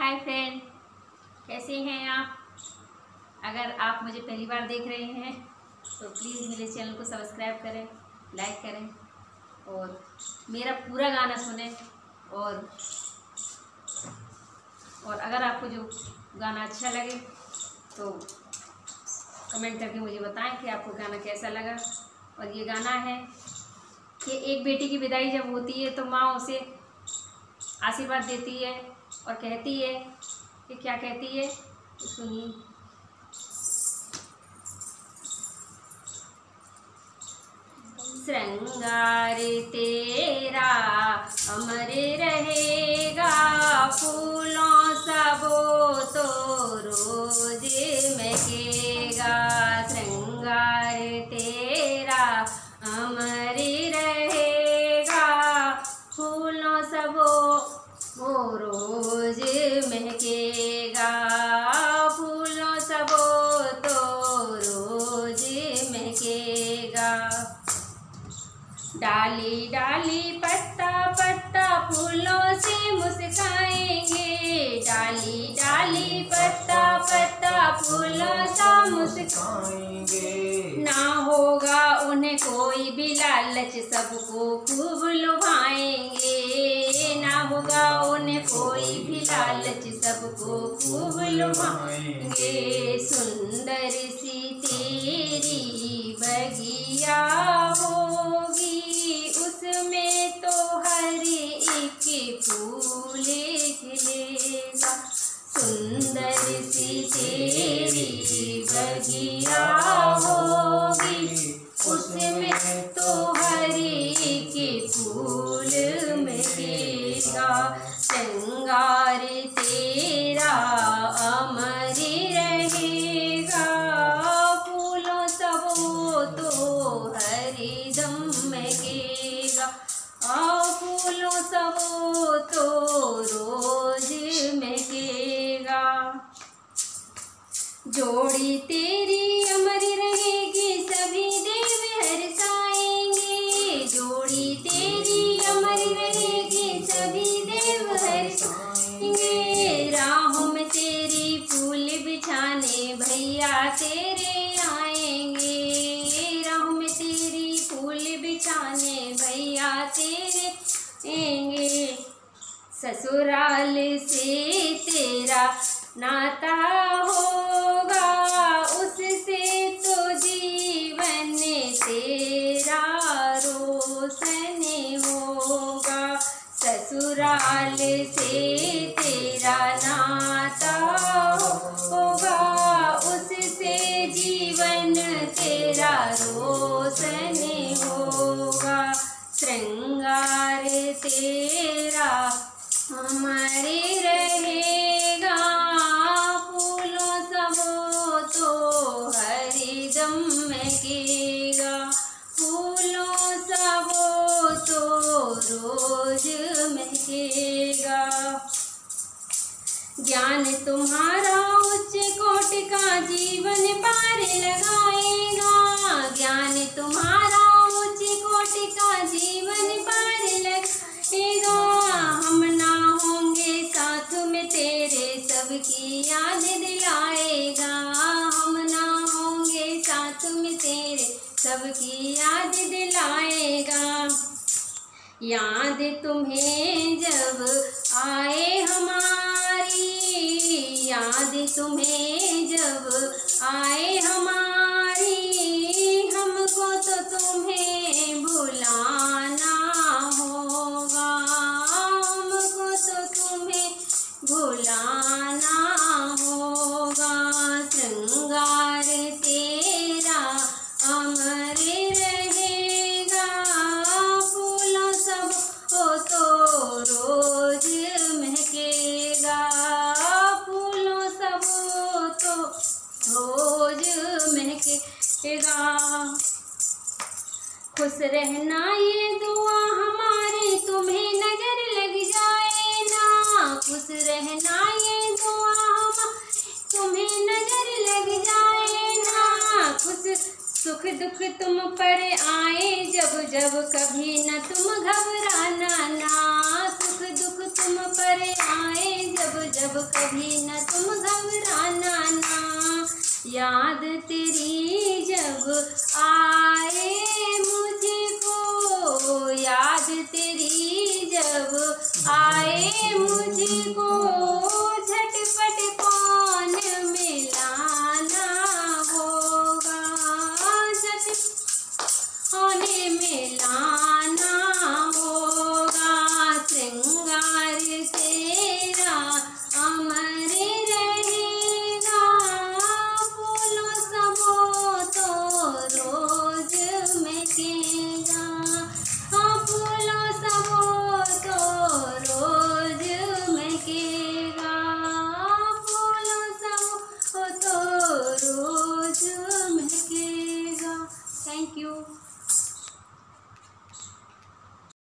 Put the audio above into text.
Hi friend कैसे हैं आप? अगर आप मुझे पहली बार देख रहे हैं तो प्लीज़ मेरे चैनल को सब्सक्राइब करें लाइक करें और मेरा पूरा गाना सुने और और अगर आपको जो गाना अच्छा लगे तो कमेंट करके मुझे बताएँ कि आपको गाना कैसा लगा। और ये गाना है कि एक बेटी की विदाई जब होती है तो माँ उसे आशीर्वाद देती है। और कहती है कि क्या कहती है? सुनिए। श्रृंगार तेरा अमर रहेगा डाली डाली, पत्ता पत्ता फूलों से मुस्काएँगे। डाली डाली, पत्ता पत्ता फूलों सा मुस्काएँगे। ना होगा उन्हें कोई भी लालच, सबको खूब लुभाएँगे। ना होगा उन्हें कोई भी लालच, सबको खूब लुभाएँगे। सुंदर सी तेरी बगिया तेरी होगी, उसमें तो हर एक फूल मिलेगा। श्रृंगार तेरा अमर रहेगा। फूलों सबो तो हरिदम महकेगा फूलों सबो तो रोज महकेगा जोड़ी तेरे आएँगे, राहों में तेरी फूल बिछाने भैया तेरे आएँगे ससुराल से तेरा नाता होगा, उससे तो जीवन तेरा रोशन होगा। ससुराल से तेरा नाता होगा। रोशन होगा, श्रृंगार तेरा, हमारे रहेगा, फूलों सबो तो हरिदम महकेगा फूलों सबो तो रोज महकेगा। ज्ञान तुम्हारा उच्च कोट का जीवन पार लगाएगा। ज्ञान तुम्हारा उच्च कोट का जीवन पार लगाएगा हम ना होंगे साथ में तेरे, सबकी याद दिलाएगा। हम ना होंगे साथ में तेरे, सबकी याद दिलाएगा। याद तुम्हें जब आए हमारी, याद तुम्हें जब आए भुलाना होगा, श्रृंगार तेरा अमर रहेगा। फूलों सब हो तो रोज महकेगा। फूलों सब हो तो रोज महकेगा। खुश रहना ये दुआ हमारी, तुम्हें जाए रहना ये दुआ तुम्हें नज़र लग जाए ना। खुश सुख दुख तुम पर आए, जब जब कभी न तुम घबराना ना। सुख दुख तुम पर आए, जब जब कभी न तुम घबराना ना। याद तेरी जब आए जब आए मुझको झटपट कौन मिलाना होगा? जब होने मिलाना